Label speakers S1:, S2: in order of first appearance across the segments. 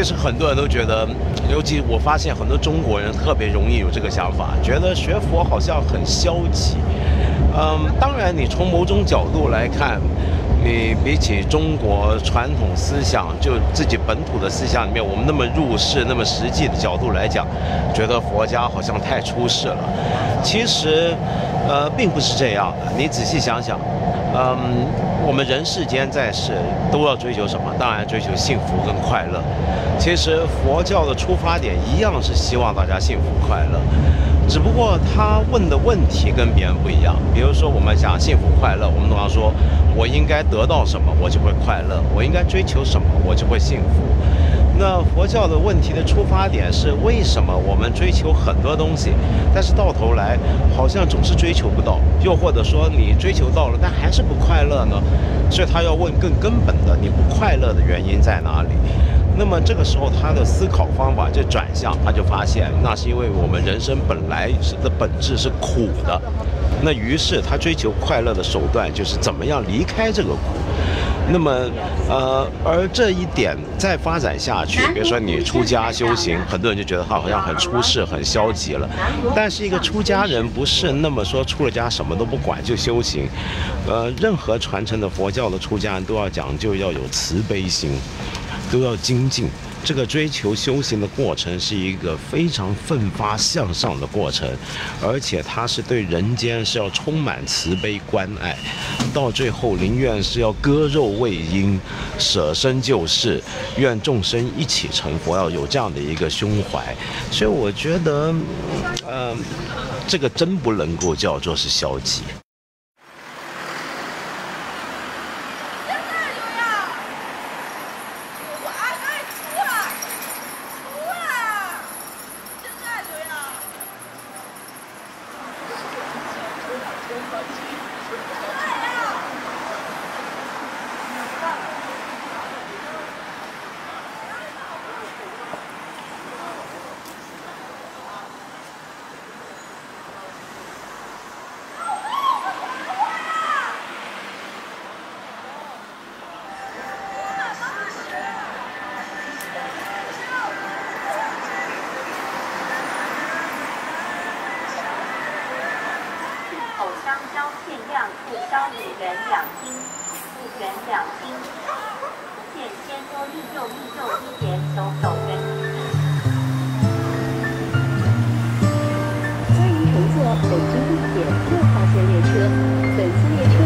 S1: 其实很多人都觉得，尤其我发现很多中国人特别容易有这个想法，觉得学佛好像很消极。嗯，当然，你从某种角度来看，你比起中国传统思想，就自己本土的思想里面，我们那么入世、那么实际的角度来讲，觉得佛家好像太出世了。其实，呃，并不是这样的。你仔细想想，嗯，我们人世间在世都要追求什么？当然追求幸福跟快乐。其实佛教的出发点一样是希望大家幸福快乐。只不过他问的问题跟别人不一样。比如说，我们讲幸福快乐，我们通常说，我应该得到什么，我就会快乐；我应该追求什么，我就会幸福。那佛教的问题的出发点是，为什么我们追求很多东西，但是到头来好像总是追求不到？又或者说，你追求到了，但还是不快乐呢？所以他要问更根本的，你不快乐的原因在哪里？那么这个时候，他的思考方法就转向，他就发现，那是因为我们人生本来是的本质是苦的。那于是他追求快乐的手段就是怎么样离开这个苦。那么，呃，而这一点再发展下去，比如说你出家修行，很多人就觉得他好像很出世、很消极了。但是一个出家人不是那么说出了家什么都不管就修行。呃，任何传承的佛教的出家人都要讲究要有慈悲心。都要精进，这个追求修行的过程是一个非常奋发向上的过程，而且他是对人间是要充满慈悲关爱，到最后宁愿是要割肉喂鹰，舍身救世，愿众生一起成佛，要有这样的一个胸怀。所以我觉得，呃，这个真不能够叫做是消极。限
S2: 量促销五元两斤五元两斤现先多运动运动一点走走人
S3: 欢迎乘坐北京地铁六号线列车本次列车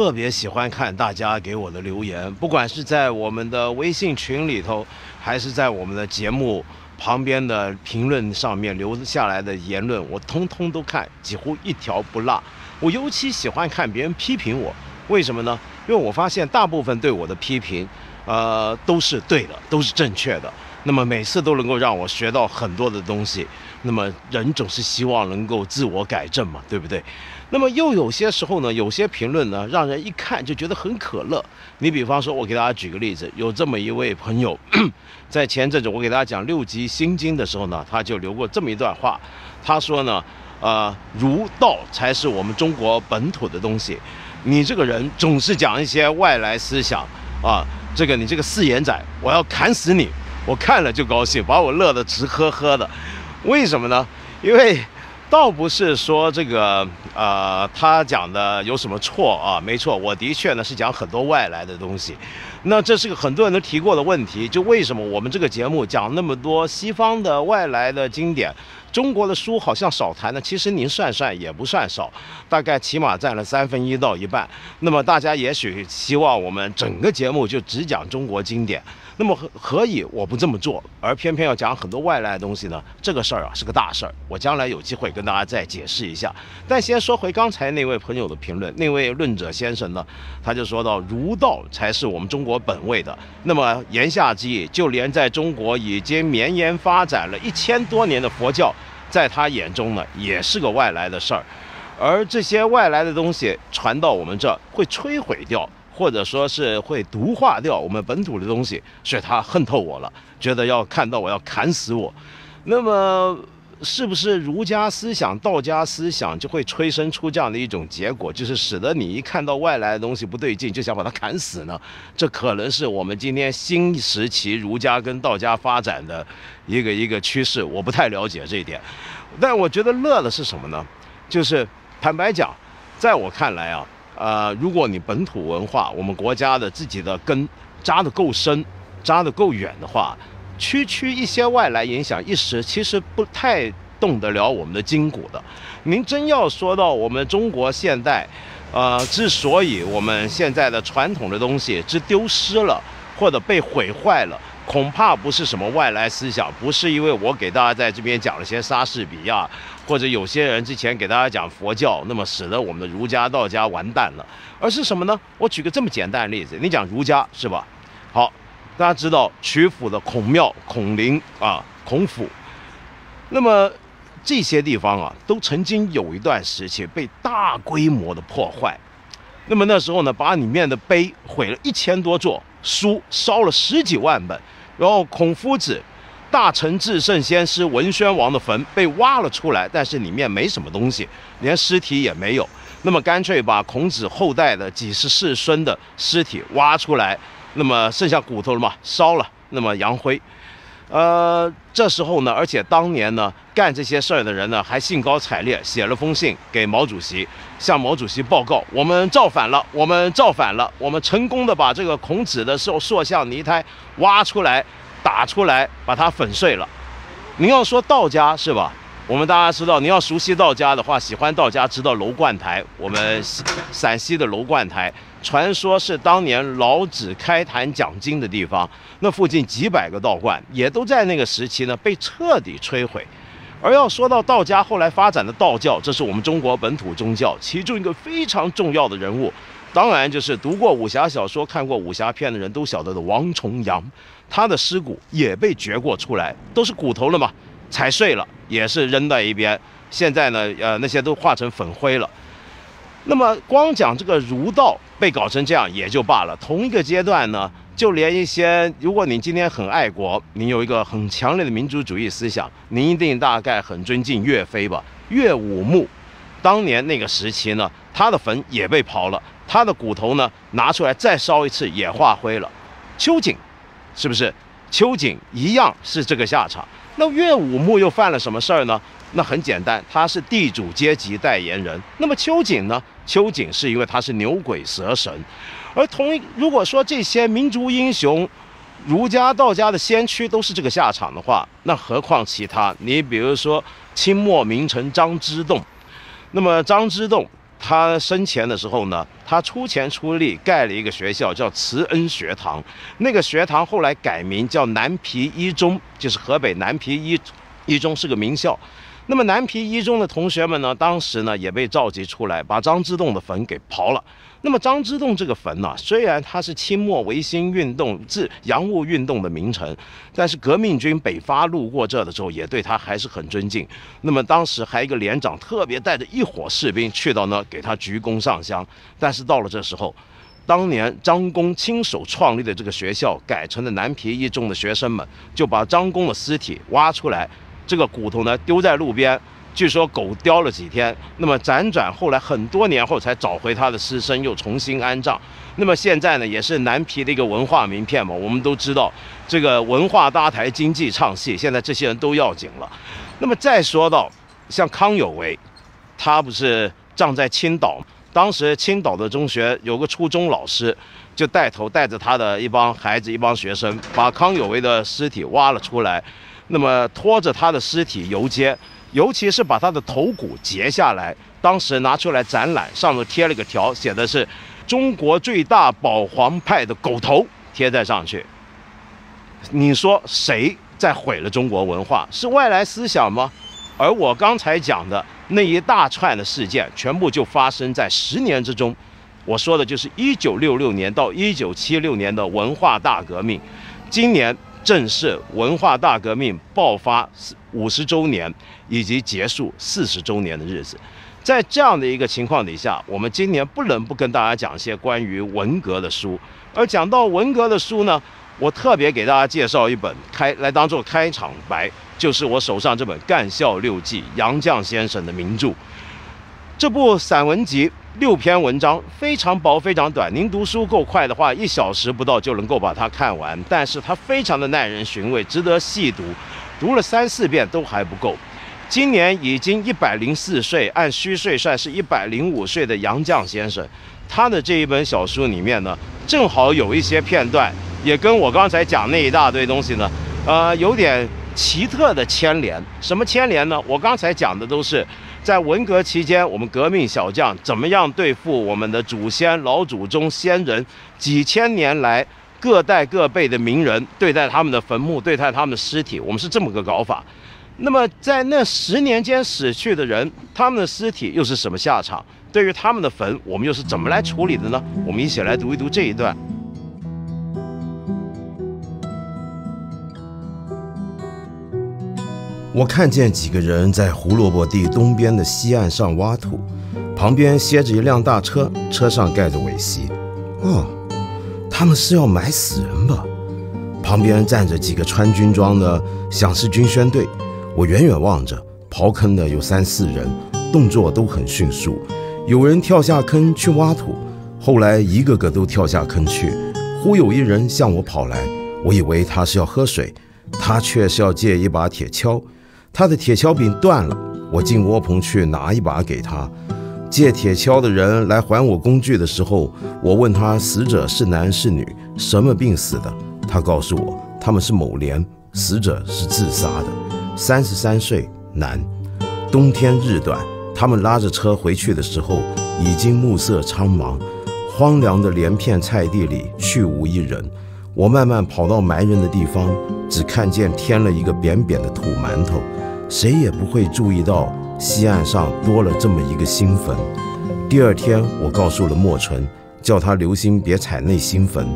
S1: 特别喜欢看大家给我的留言，不管是在我们的微信群里头，还是在我们的节目旁边的评论上面留下来的言论，我通通都看，几乎一条不落。我尤其喜欢看别人批评我，为什么呢？因为我发现大部分对我的批评，呃，都是对的，都是正确的。那么每次都能够让我学到很多的东西。那么人总是希望能够自我改正嘛，对不对？那么又有些时候呢，有些评论呢，让人一看就觉得很可乐。你比方说，我给大家举个例子，有这么一位朋友，在前阵子我给大家讲六级心经的时候呢，他就留过这么一段话。他说呢，呃，儒道才是我们中国本土的东西。你这个人总是讲一些外来思想啊，这个你这个四眼仔，我要砍死你！我看了就高兴，把我乐得直呵呵的。为什么呢？因为。倒不是说这个，呃，他讲的有什么错啊？没错，我的确呢是讲很多外来的东西，那这是个很多人都提过的问题，就为什么我们这个节目讲那么多西方的外来的经典？中国的书好像少谈呢，其实您算算也不算少，大概起码占了三分一到一半。那么大家也许希望我们整个节目就只讲中国经典，那么何何以我不这么做，而偏偏要讲很多外来的东西呢？这个事儿啊是个大事儿，我将来有机会跟大家再解释一下。但先说回刚才那位朋友的评论，那位论者先生呢，他就说到儒道才是我们中国本位的。那么言下之意，就连在中国已经绵延发展了一千多年的佛教。在他眼中呢，也是个外来的事儿，而这些外来的东西传到我们这儿，会摧毁掉，或者说是会毒化掉我们本土的东西，所以他恨透我了，觉得要看到我要砍死我。那么。是不是儒家思想、道家思想就会催生出这样的一种结果，就是使得你一看到外来的东西不对劲，就想把它砍死呢？这可能是我们今天新时期儒家跟道家发展的一个一个趋势。我不太了解这一点，但我觉得乐的是什么呢？就是坦白讲，在我看来啊，呃，如果你本土文化、我们国家的自己的根扎得够深、扎得够远的话。区区一些外来影响一时，其实不太动得了我们的筋骨的。您真要说到我们中国现代，呃，之所以我们现在的传统的东西之丢失了或者被毁坏了，恐怕不是什么外来思想，不是因为我给大家在这边讲了些莎士比亚，或者有些人之前给大家讲佛教，那么使得我们的儒家道家完蛋了，而是什么呢？我举个这么简单的例子，你讲儒家是吧？好。大家知道曲阜的孔庙、孔林啊、孔府，那么这些地方啊，都曾经有一段时期被大规模的破坏。那么那时候呢，把里面的碑毁了一千多座，书烧了十几万本，然后孔夫子、大成至圣先师文宣王的坟被挖了出来，但是里面没什么东西，连尸体也没有。那么干脆把孔子后代的几十世孙的尸体挖出来。那么剩下骨头了嘛？烧了，那么扬灰。呃，这时候呢，而且当年呢，干这些事儿的人呢，还兴高采烈写了封信给毛主席，向毛主席报告：我们造反了，我们造反了，我们成功的把这个孔子的塑塑像泥胎挖出来，打出来，把它粉碎了。您要说道家是吧？我们大家知道，你要熟悉道家的话，喜欢道家知道楼观台，我们陕西的楼观台，传说是当年老子开坛讲经的地方。那附近几百个道观，也都在那个时期呢被彻底摧毁。而要说到道家后来发展的道教，这是我们中国本土宗教其中一个非常重要的人物，当然就是读过武侠小说、看过武侠片的人都晓得的王重阳，他的尸骨也被掘过出来，都是骨头了嘛。踩碎了也是扔在一边，现在呢，呃，那些都化成粉灰了。那么光讲这个儒道被搞成这样也就罢了，同一个阶段呢，就连一些，如果你今天很爱国，你有一个很强烈的民族主义思想，你一定大概很尊敬岳飞吧？岳武穆，当年那个时期呢，他的坟也被刨了，他的骨头呢拿出来再烧一次也化灰了。秋瑾，是不是？秋瑾一样是这个下场。那岳武穆又犯了什么事儿呢？那很简单，他是地主阶级代言人。那么秋瑾呢？秋瑾是因为他是牛鬼蛇神。而同，如果说这些民族英雄、儒家、道家的先驱都是这个下场的话，那何况其他？你比如说清末名臣张之洞。那么张之洞他生前的时候呢，他出钱出力盖了一个学校，叫慈恩学堂。那个学堂后来改名叫南皮一中。就是河北南皮一一中是个名校，那么南皮一中的同学们呢，当时呢也被召集出来，把张之洞的坟给刨了。那么张之洞这个坟呢，虽然他是清末维新运动、自洋务运动的名臣，但是革命军北伐路过这的时候，也对他还是很尊敬。那么当时还一个连长特别带着一伙士兵去到那给他鞠躬上香，但是到了这时候。当年张公亲手创立的这个学校改成了南皮一中的学生们，就把张公的尸体挖出来，这个骨头呢丢在路边，据说狗叼了几天，那么辗转后来很多年后才找回他的尸身，又重新安葬。那么现在呢，也是南皮的一个文化名片嘛。我们都知道，这个文化搭台，经济唱戏，现在这些人都要紧了。那么再说到像康有为，他不是葬在青岛。当时青岛的中学有个初中老师，就带头带着他的一帮孩子、一帮学生，把康有为的尸体挖了出来，那么拖着他的尸体游街，尤其是把他的头骨截下来，当时拿出来展览，上面贴了个条，写的是“中国最大保皇派的狗头”，贴在上去。你说谁在毁了中国文化？是外来思想吗？而我刚才讲的。那一大串的事件，全部就发生在十年之中。我说的就是一九六六年到一九七六年的文化大革命。今年正是文化大革命爆发五十周年以及结束四十周年的日子。在这样的一个情况底下，我们今年不能不跟大家讲一些关于文革的书。而讲到文革的书呢，我特别给大家介绍一本开来当做开场白。就是我手上这本《干校六记》，杨绛先生的名著。这部散文集六篇文章，非常薄，非常短。您读书够快的话，一小时不到就能够把它看完。但是它非常的耐人寻味，值得细读。读了三四遍都还不够。今年已经一百零四岁，按虚岁算是一百零五岁的杨绛先生，他的这一本小书里面呢，正好有一些片段，也跟我刚才讲那一大堆东西呢，呃，有点。奇特的牵连，什么牵连呢？我刚才讲的都是在文革期间，我们革命小将怎么样对付我们的祖先、老祖宗、先人，几千年来各代各辈的名人对待他们的坟墓、对待他们的尸体，我们是这么个搞法。那么在那十年间死去的人，他们的尸体又是什么下场？对于他们的坟，我们又是怎么来处理的呢？我们一起来读一读这一段。
S4: 我看见几个人在胡萝卜地东边的西岸上挖土，旁边歇着一辆大车，车上盖着尾席。哦，他们是要埋死人吧？旁边站着几个穿军装的，像是军宣队。我远远望着，刨坑的有三四人，动作都很迅速。有人跳下坑去挖土，后来一个个都跳下坑去。忽有一人向我跑来，我以为他是要喝水，他却是要借一把铁锹。他的铁锹柄断了，我进窝棚去拿一把给他。借铁锹的人来还我工具的时候，我问他死者是男是女，什么病死的。他告诉我他们是某连，死者是自杀的，三十三岁男。冬天日短，他们拉着车回去的时候，已经暮色苍茫，荒凉的连片菜地里去无一人。我慢慢跑到埋人的地方，只看见添了一个扁扁的土馒头。谁也不会注意到西岸上多了这么一个新坟。第二天，我告诉了莫纯，叫他留心别踩那新坟，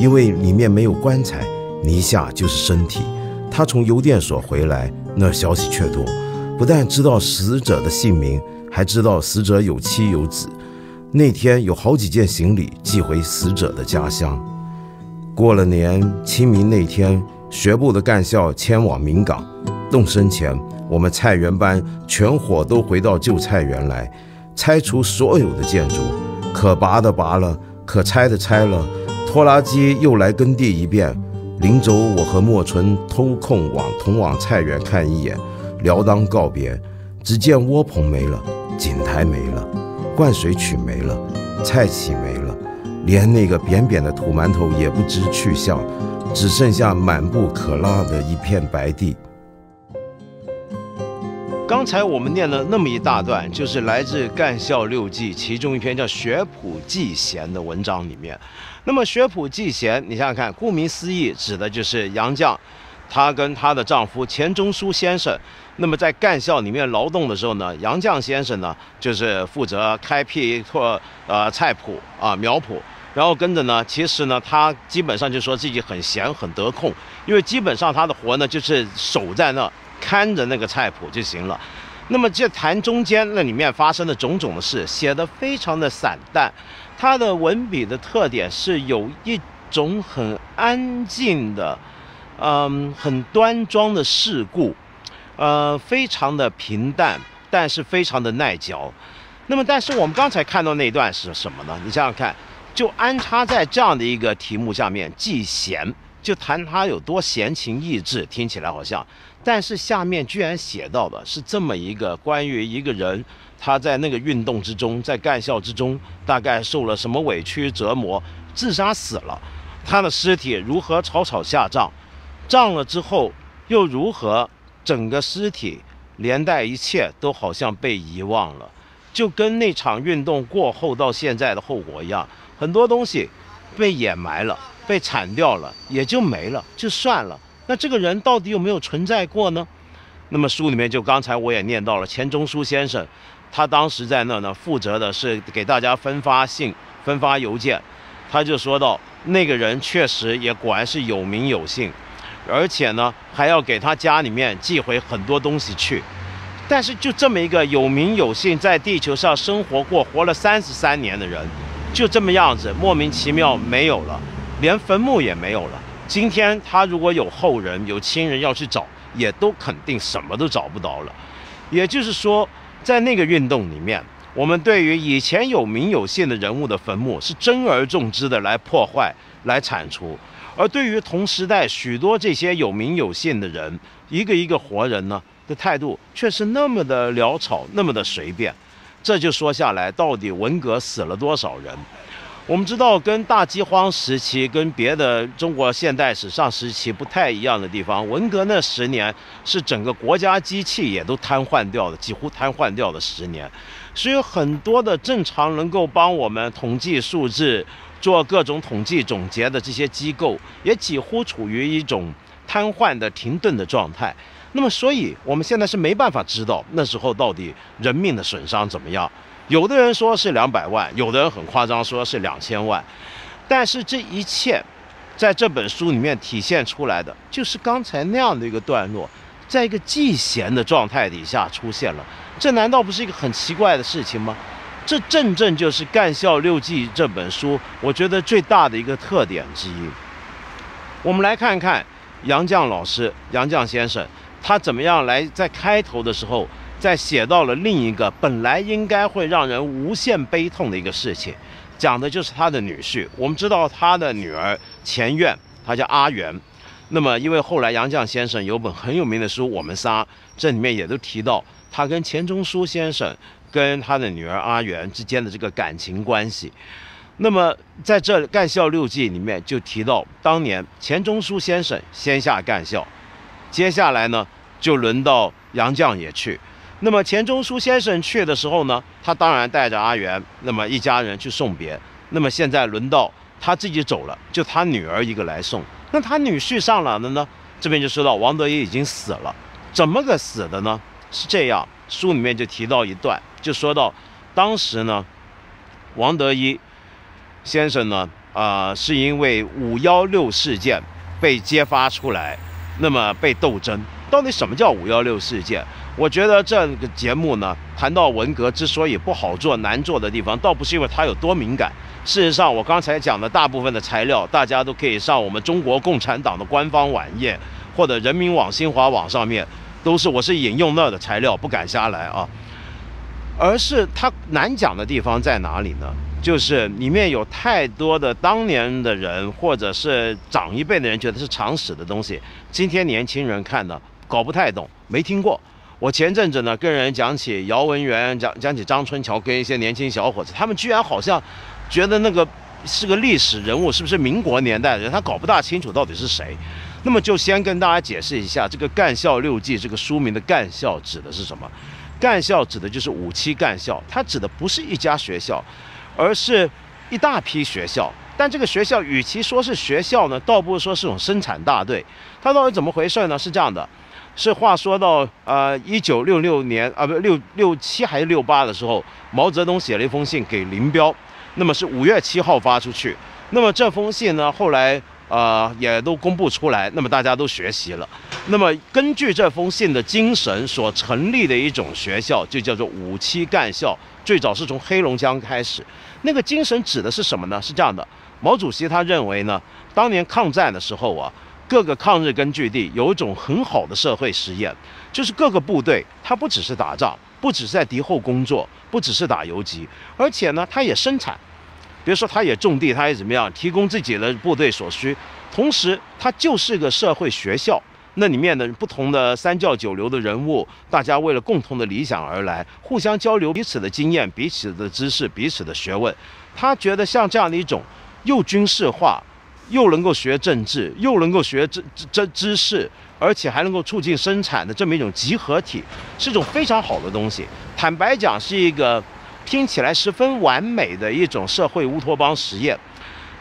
S4: 因为里面没有棺材，泥下就是身体。他从邮电所回来，那消息却多，不但知道死者的姓名，还知道死者有妻有子。那天有好几件行李寄回死者的家乡。过了年清明那天，学部的干校迁往明港，动身前。我们菜园班全伙都回到旧菜园来，拆除所有的建筑，可拔的拔了，可拆的拆了，拖拉机又来耕地一遍。临走，我和莫纯偷空往通往菜园看一眼，聊当告别。只见窝棚没了，井台没了，灌水渠没了，菜畦没了，连那个扁扁的土馒头也不知去向，只剩下满布可拉的一片白地。
S1: 刚才我们念了那么一大段，就是来自《干校六记》其中一篇叫《学普记贤》的文章里面。那么《学普记贤》，你想想看，顾名思义，指的就是杨绛，她跟她的丈夫钱钟书先生，那么在干校里面劳动的时候呢，杨绛先生呢就是负责开辟一拓呃菜圃啊苗圃，然后跟着呢，其实呢他基本上就说自己很闲很得空，因为基本上他的活呢就是守在那。看着那个菜谱就行了。那么这谈中间那里面发生的种种的事，写的非常的散淡。他的文笔的特点是有一种很安静的，嗯，很端庄的世故，呃，非常的平淡，但是非常的耐嚼。那么，但是我们刚才看到那段是什么呢？你想想看，就安插在这样的一个题目下面，既闲。就谈他有多闲情逸致，听起来好像但是下面居然写到的是这么一个关于一个人他在那个运动之中，在干校之中，大概受了什么委屈折磨，自杀死了，他的尸体如何草草下葬，葬了之后又如何整个尸体连带一切都好像被遗忘了，就跟那场运动过后到现在的后果一样，很多东西被掩埋了，被铲掉了，也就没了，就算了。那这个人到底有没有存在过呢？那么书里面就刚才我也念到了钱钟书先生，他当时在那呢，负责的是给大家分发信、分发邮件。他就说到，那个人确实也果然是有名有姓，而且呢还要给他家里面寄回很多东西去。但是就这么一个有名有姓，在地球上生活过、活了三十三年的人，就这么样子莫名其妙没有了，连坟墓也没有了。今天他如果有后人、有亲人要去找，也都肯定什么都找不到了。也就是说，在那个运动里面，我们对于以前有名有姓的人物的坟墓是珍而重之的来破坏、来铲除；而对于同时代许多这些有名有姓的人，一个一个活人呢的态度却是那么的潦草、那么的随便。这就说下来，到底文革死了多少人？我们知道，跟大饥荒时期、跟别的中国现代史上时期不太一样的地方，文革那十年是整个国家机器也都瘫痪掉的，几乎瘫痪掉的十年。所以很多的正常能够帮我们统计数字、做各种统计总结的这些机构，也几乎处于一种瘫痪的停顿的状态。那么，所以我们现在是没办法知道那时候到底人命的损伤怎么样。有的人说是两百万，有的人很夸张说是两千万，但是这一切，在这本书里面体现出来的，就是刚才那样的一个段落，在一个季闲的状态底下出现了，这难道不是一个很奇怪的事情吗？这正正就是《干校六记》这本书，我觉得最大的一个特点之一。我们来看看杨绛老师、杨绛先生，他怎么样来在开头的时候。在写到了另一个本来应该会让人无限悲痛的一个事情，讲的就是他的女婿。我们知道他的女儿钱院，他叫阿元。那么，因为后来杨绛先生有本很有名的书《我们仨》，这里面也都提到他跟钱钟书先生跟他的女儿阿元之间的这个感情关系。那么，在这《干校六记》里面就提到，当年钱钟书先生先下干校，接下来呢，就轮到杨绛也去。那么钱钟书先生去的时候呢，他当然带着阿元，那么一家人去送别。那么现在轮到他自己走了，就他女儿一个来送。那他女婿上哪了呢？这边就说到王德一已经死了，怎么个死的呢？是这样，书里面就提到一段，就说到当时呢，王德一先生呢，啊，是因为五幺六事件被揭发出来，那么被斗争。到底什么叫五幺六事件？我觉得这个节目呢，谈到文革之所以不好做、难做的地方，倒不是因为它有多敏感。事实上，我刚才讲的大部分的材料，大家都可以上我们中国共产党的官方网页或者人民网、新华网上面，都是我是引用那儿的材料，不敢瞎来啊。而是它难讲的地方在哪里呢？就是里面有太多的当年的人，或者是长一辈的人觉得是常识的东西，今天年轻人看呢，搞不太懂，没听过。我前阵子呢跟人讲起姚文元，讲讲起张春桥，跟一些年轻小伙子，他们居然好像觉得那个是个历史人物，是不是民国年代的人？他搞不大清楚到底是谁。那么就先跟大家解释一下，这个《干校六记》这个书名的“干校”指的是什么？干校指的就是五七干校，它指的不是一家学校，而是一大批学校。但这个学校与其说是学校呢，倒不如说是种生产大队。它到底怎么回事呢？是这样的。是话说到呃一九六六年啊不六六七还是六八的时候，毛泽东写了一封信给林彪，那么是五月七号发出去，那么这封信呢后来呃也都公布出来，那么大家都学习了，那么根据这封信的精神所成立的一种学校就叫做五七干校，最早是从黑龙江开始，那个精神指的是什么呢？是这样的，毛主席他认为呢，当年抗战的时候啊。各个抗日根据地有一种很好的社会实验，就是各个部队它不只是打仗，不只是在敌后工作，不只是打游击，而且呢，它也生产，比如说他也种地，他也怎么样，提供自己的部队所需，同时他就是个社会学校，那里面的不同的三教九流的人物，大家为了共同的理想而来，互相交流彼此的经验、彼此的知识、彼此的学问。他觉得像这样的一种又军事化，又能够学政治，又能够学知知知识，而且还能够促进生产的这么一种集合体，是一种非常好的东西。坦白讲，是一个听起来十分完美的一种社会乌托邦实验。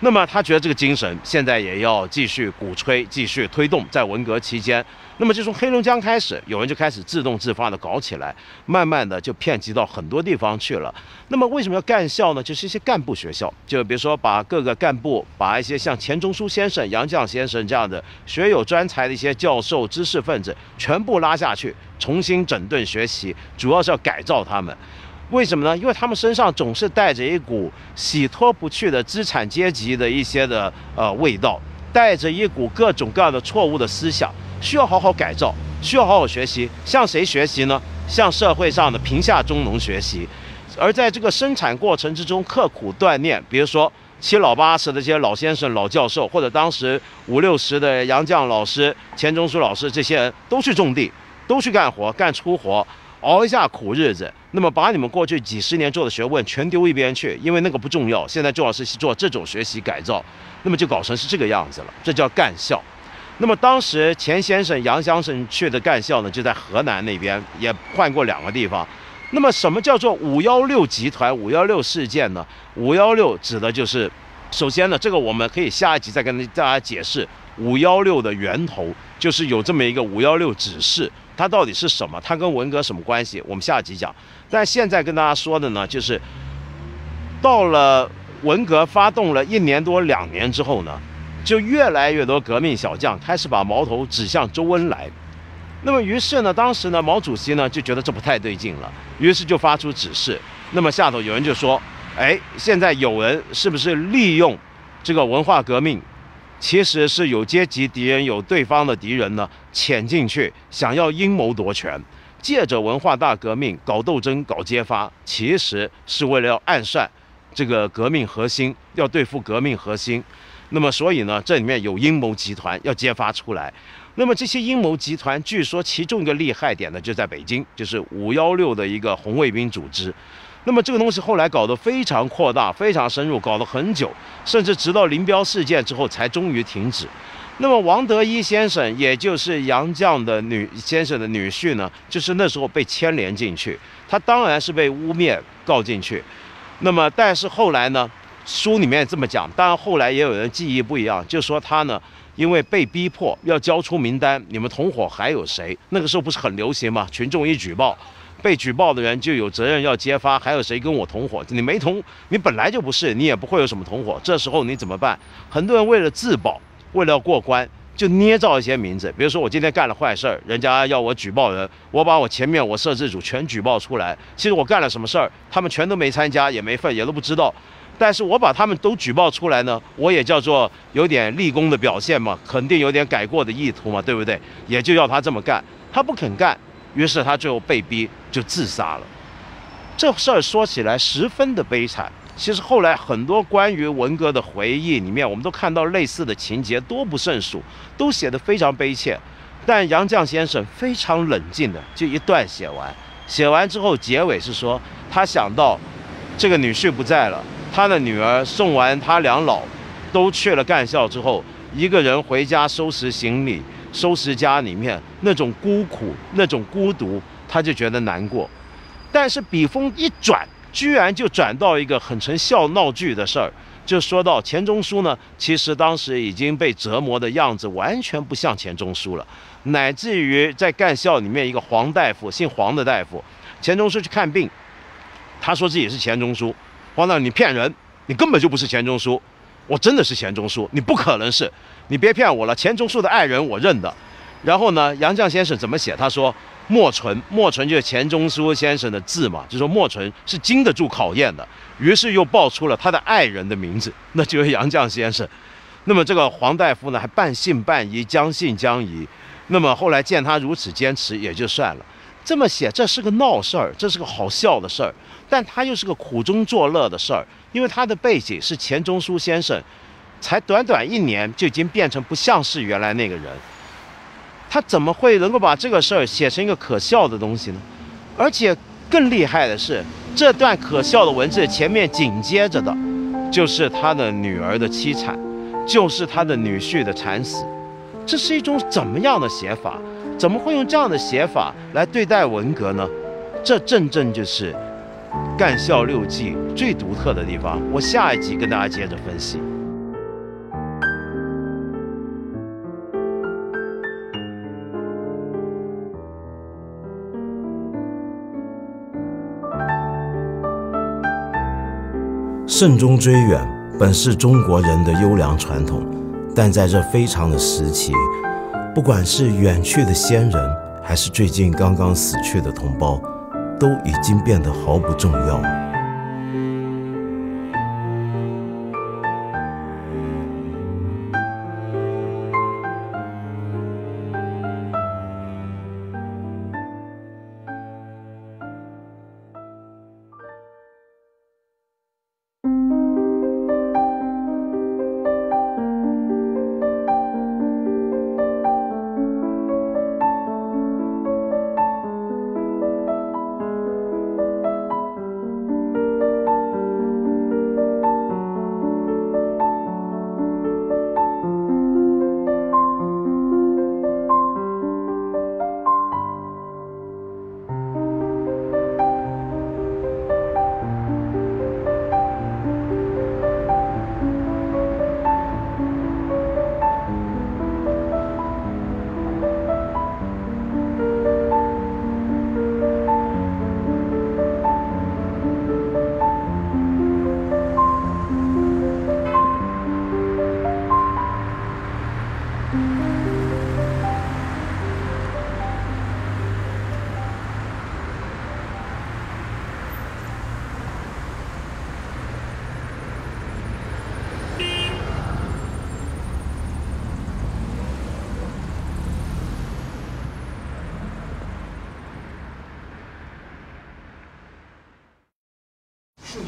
S1: 那么他觉得这个精神现在也要继续鼓吹、继续推动，在文革期间，那么就从黑龙江开始，有人就开始自动自发的搞起来，慢慢的就遍及到很多地方去了。那么为什么要干校呢？就是一些干部学校，就比如说把各个干部，把一些像钱钟书先生、杨绛先生这样的学有专才的一些教授、知识分子全部拉下去，重新整顿学习，主要是要改造他们。为什么呢？因为他们身上总是带着一股洗脱不去的资产阶级的一些的呃味道，带着一股各种各样的错误的思想，需要好好改造，需要好好学习。向谁学习呢？向社会上的贫下中农学习。而在这个生产过程之中，刻苦锻炼，比如说七老八十的这些老先生、老教授，或者当时五六十的杨绛老师、钱钟书老师，这些人都去种地，都去干活，干粗活。熬一下苦日子，那么把你们过去几十年做的学问全丢一边去，因为那个不重要。现在重要是做这种学习改造，那么就搞成是这个样子了，这叫干校。那么当时钱先生、杨先生去的干校呢，就在河南那边，也换过两个地方。那么什么叫做五幺六集团、五幺六事件呢？五幺六指的就是，首先呢，这个我们可以下一集再跟大家解释五幺六的源头，就是有这么一个五幺六指示。它到底是什么？它跟文革什么关系？我们下集讲。但现在跟大家说的呢，就是到了文革发动了一年多、两年之后呢，就越来越多革命小将开始把矛头指向周恩来。那么于是呢，当时呢，毛主席呢就觉得这不太对劲了，于是就发出指示。那么下头有人就说：“哎，现在有人是不是利用这个文化革命？”其实是有阶级敌人，有对方的敌人呢，潜进去想要阴谋夺权，借着文化大革命搞斗争、搞揭发，其实是为了要暗算这个革命核心，要对付革命核心。那么，所以呢，这里面有阴谋集团要揭发出来。那么这些阴谋集团，据说其中一个厉害点呢，就在北京，就是五幺六的一个红卫兵组织。那么这个东西后来搞得非常扩大、非常深入，搞了很久，甚至直到林彪事件之后才终于停止。那么王德一先生，也就是杨绛的女先生的女婿呢，就是那时候被牵连进去，他当然是被污蔑告进去。那么但是后来呢，书里面这么讲，当然后来也有人记忆不一样，就说他呢，因为被逼迫要交出名单，你们同伙还有谁？那个时候不是很流行吗？群众一举报。被举报的人就有责任要揭发，还有谁跟我同伙？你没同，你本来就不是，你也不会有什么同伙。这时候你怎么办？很多人为了自保，为了过关，就捏造一些名字。比如说我今天干了坏事儿，人家要我举报人，我把我前面我摄制组全举报出来。其实我干了什么事儿，他们全都没参加，也没份，也都不知道。但是我把他们都举报出来呢，我也叫做有点立功的表现嘛，肯定有点改过的意图嘛，对不对？也就要他这么干，他不肯干。于是他最后被逼就自杀了，这事儿说起来十分的悲惨。其实后来很多关于文革的回忆里面，我们都看到类似的情节多不胜数，都写得非常悲切。但杨绛先生非常冷静的就一段写完，写完之后结尾是说，他想到这个女婿不在了，他的女儿送完他两老都去了干校之后，一个人回家收拾行李。收拾家里面那种孤苦、那种孤独，他就觉得难过。但是笔锋一转，居然就转到一个很成笑闹剧的事儿，就说到钱钟书呢，其实当时已经被折磨的样子完全不像钱钟书了，乃至于在干校里面一个黄大夫，姓黄的大夫，钱钟书去看病，他说自己是钱钟书，黄大夫你骗人，你根本就不是钱钟书，我真的是钱钟书，你不可能是。你别骗我了，钱钟书的爱人我认的。然后呢，杨绛先生怎么写？他说墨纯，墨纯就是钱钟书先生的字嘛，就说墨纯是经得住考验的。于是又报出了他的爱人的名字，那就是杨绛先生。那么这个黄大夫呢，还半信半疑，将信将疑。那么后来见他如此坚持，也就算了。这么写，这是个闹事儿，这是个好笑的事儿，但他又是个苦中作乐的事儿，因为他的背景是钱钟书先生。才短短一年就已经变成不像是原来那个人。他怎么会能够把这个事儿写成一个可笑的东西呢？而且更厉害的是，这段可笑的文字前面紧接着的，就是他的女儿的凄惨，就是他的女婿的惨死。这是一种怎么样的写法？怎么会用这样的写法来对待文革呢？这正正就是《干校六记》最独特的地方。我下一集跟大家接着分析。
S4: 慎终追远本是中国人的优良传统，但在这非常的时期，不管是远去的先人，还是最近刚刚死去的同胞，都已经变得毫不重要。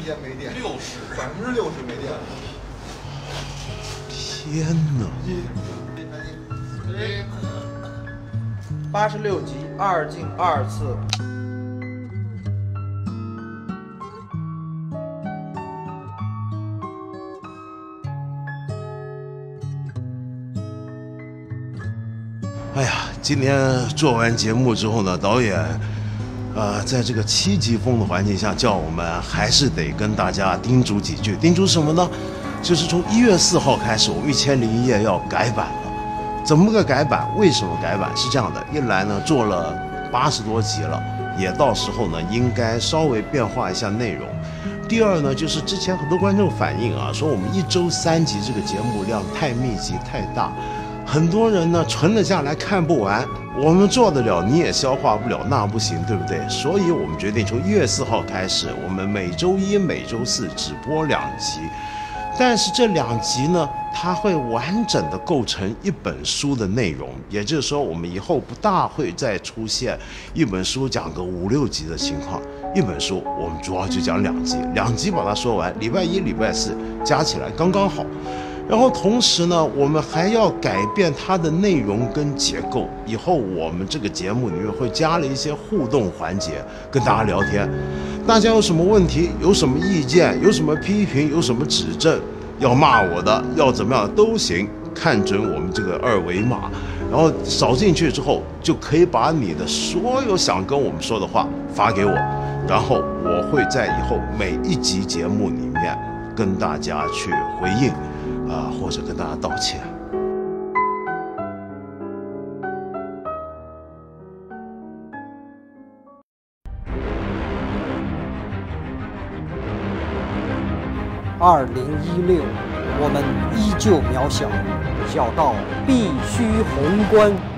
S5: 瞬间没电，六十，百分之六十没电了。
S1: 天哪！
S6: 八十六集二进二次。
S1: 哎呀，今天做完节目之后呢，导演。呃，在这个七级风的环境下，叫我们还是得跟大家叮嘱几句。叮嘱什么呢？就是从一月四号开始，我们一千零一夜要改版了。怎么个改版？为什么改版？是这样的：一来呢，做了八十多集了，也到时候呢，应该稍微变化一下内容。第二呢，就是之前很多观众反映啊，说我们一周三集这个节目量太密集太大，很多人呢存了下来看不完。我们做得了，你也消化不了，那不行，对不对？所以我们决定从一月四号开始，我们每周一、每周四只播两集。但是这两集呢，它会完整的构成一本书的内容。也就是说，我们以后不大会再出现一本书讲个五六集的情况。一本书我们主要就讲两集，两集把它说完，礼拜一、礼拜四加起来刚刚好。然后同时呢，我们还要改变它的内容跟结构。以后我们这个节目里面会加了一些互动环节，跟大家聊天。大家有什么问题，有什么意见，有什么批评，有什么指正，要骂我的，要怎么样都行。看准我们这个二维码，然后扫进去之后，就可以把你的所有想跟我们说的话发给我，然后我会在以后每一集节目里面跟大家去回应。啊，或者跟大家道歉。
S7: 二零一六，我们依旧渺小，小到必须宏观。